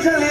这里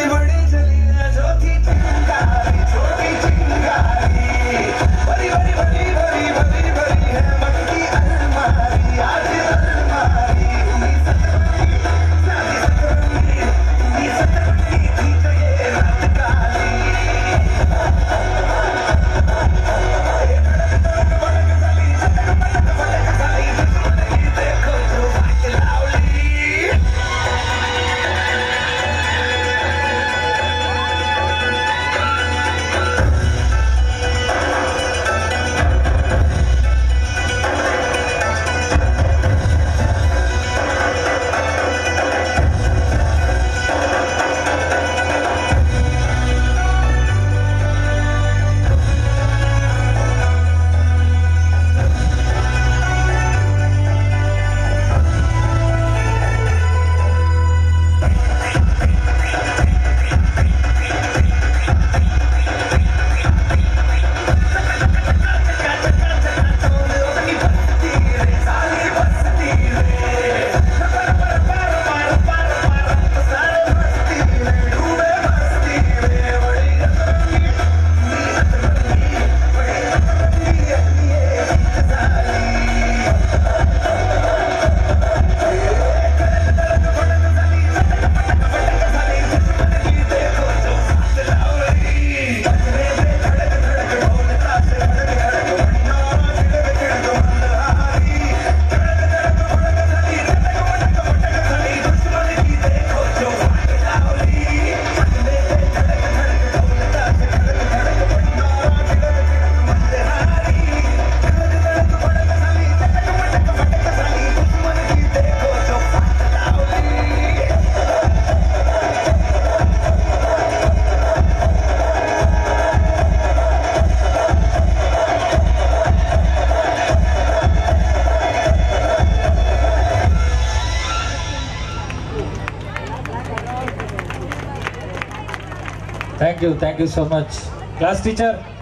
Thank you, thank you so much. Class teacher.